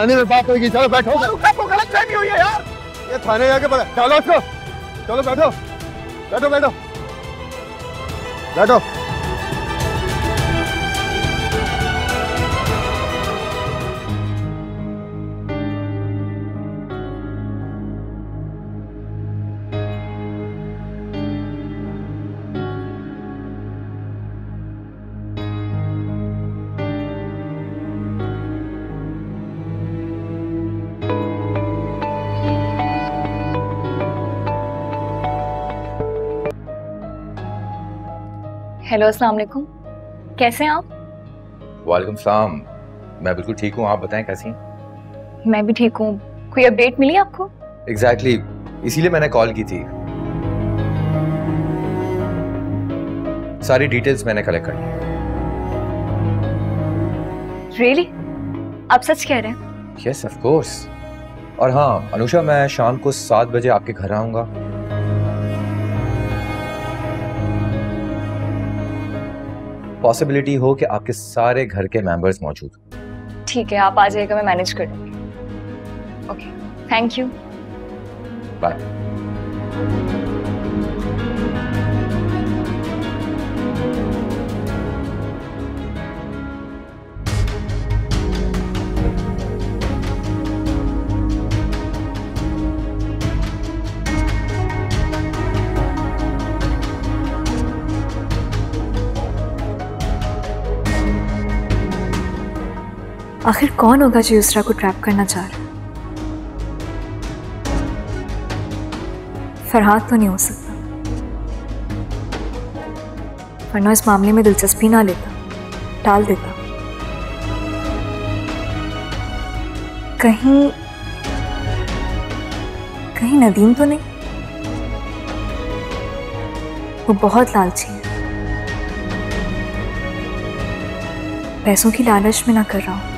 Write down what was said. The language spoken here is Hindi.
थाने में बात होगी चलो बैठो। आपको गलत फहमी हुई है यार। ये थाने जाके बता चलो उसको चलो बैठो बैठो बैठो। बैठो। हेलो अस्सलाम वालेकुम कैसे हैं आप? वालेकुम सलाम। मैं बिल्कुल ठीक हूँ। आप बताएँ कैसी हैं? मैं भी ठीक हूँ। कोई अपडेट मिली आपको? एग्जैक्टली exactly, इसीलिए मैंने कॉल की थी। सारी डिटेल्स मैंने कलेक्ट कर ली। Really really? आप सच कह रहे हैं? यस ऑफ़ कोर्स और हाँ अनुषा मैं शाम को सात बजे आपके घर आऊँगा। पॉसिबिलिटी हो कि आपके सारे घर के मेंबर्स मौजूद ठीक है आप आ जाइएगा मैं मैनेज कर लूँगी। ओके थैंक यू बाय आखिर कौन होगा जो युसरा को ट्रैप करना चाह रहा फरहाद तो नहीं हो सकता। वरना इस मामले में दिलचस्पी ना लेता, टाल देता। कहीं कहीं नदीम तो नहीं? वो बहुत लालची है। पैसों की लालच में ना कर रहा हूँ।